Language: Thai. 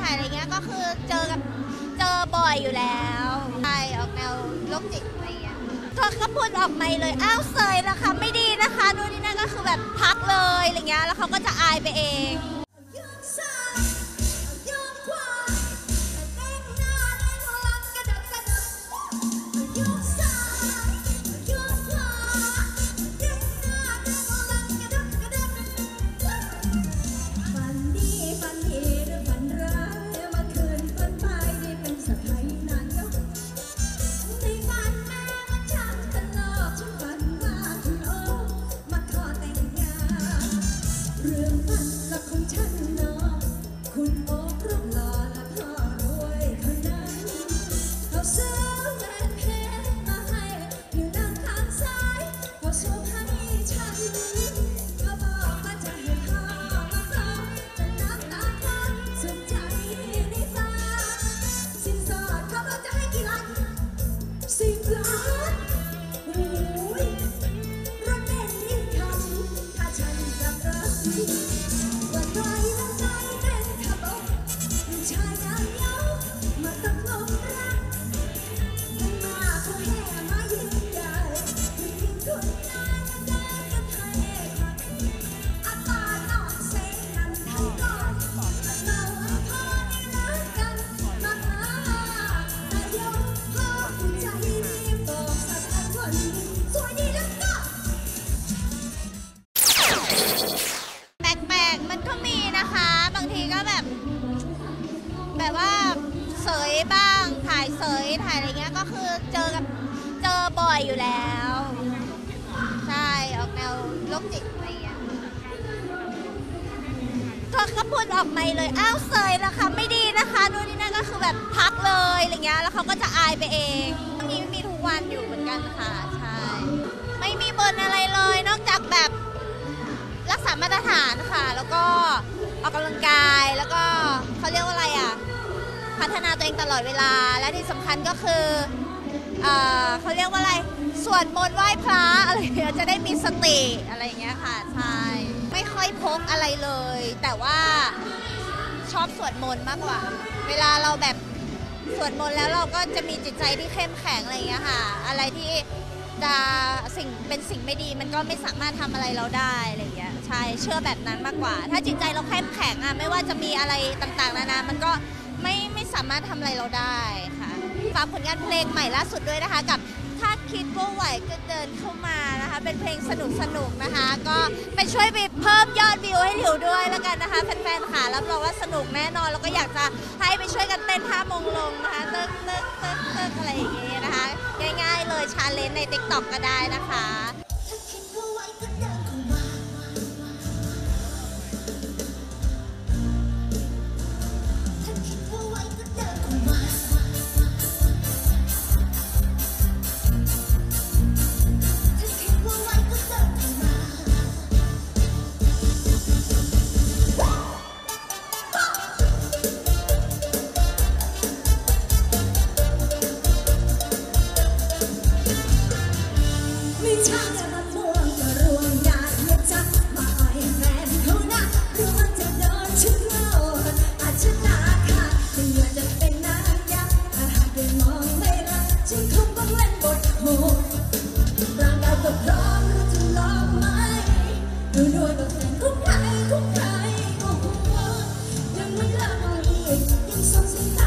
ถ่ายอะไรเงี้ยก็คือเจอกับเจอบ่อยอยู่แล้วใช่ออกแนวโรคจิตอะไรเงี้ยเธอก็พูดออกไม่เลยอ้าวเสยแล้วค่ะไม่ดีนะคะนู่นนี่นั่นก็คือแบบพักเลยอะไรเงี้ยแล้วเขาก็จะอายไปเอง โถ่ายอะไรเงี้ยก็คือเจอกับเจอบ่อยอยู่แล้ว ใช่ออกแนวโรคจิตอะไรเงี้ยเธอก็พูดออกไม่เลยอ้าวเสยแล้วค่ะไม่ดีนะคะนู่นนี่นั่นก็คือแบบพักเลยอะไรเงี้ยแล้วเขาก็จะอายไปเองบางทีมีทุกวันอยู่เหมือนกันค่ะใช่ไม่มีบนอะไรเลย นอกจากแบบรักษามาตรฐานค่ะ แล้วก็ออกกำลังกายแล้วก็เขาเรียกว่าอะไร พัฒนาตัวเองตลอดเวลา และที่สำคัญก็คือเออเขาเรียกว่าอะไรสวดมนต์ไหว้พระอะไรอย่างเงี้ยจะได้มีสติอะไรอย่างเงี้ยค่ะใช่ไม่ค่อยพกอะไรเลย แต่ว่าชอบสวดมนต์มากกว่า เวลาเราแบบสวดมนต์แล้วเราก็จะมีจิตใจที่เข้มแข็งอะไรอย่างเงี้ยค่ะ อะไรที่จะสิ่งเป็นสิ่งไม่ดีมันก็ไม่สามารถทำอะไรเราได้อะไรอย่างเงี้ยใช่เชื่อแบบนั้นมากกว่า ถ้าจิตใจเราเข้มแข็งอะไม่ว่าจะมีอะไรต่างๆ นานามันก็ สามารถทำอะไรเราได้ค่ะฝากผลงานเพลงใหม่ล่าสุดด้วยนะคะ กับถ้าคิดว่าไหวก็เดินเข้ามานะคะ เป็นเพลงสนุกสนุกๆนะคะ ก็ไปช่วยไปเพิ่มยอดวิวให้หลิวด้วยแล้วกันนะคะแฟนๆค่ะรับรองว่าสนุกแน่นอน แล้วก็อยากจะให้ไปช่วยกันเต้นท่ามงลงนะคะเติ๊กเติ๊กเติ๊กเติ๊กอะไรอย่างเงี้ยนะคะ ง่ายๆเลยชาเลนจ์ใน t ิ k t o k ก็ได้นะคะ something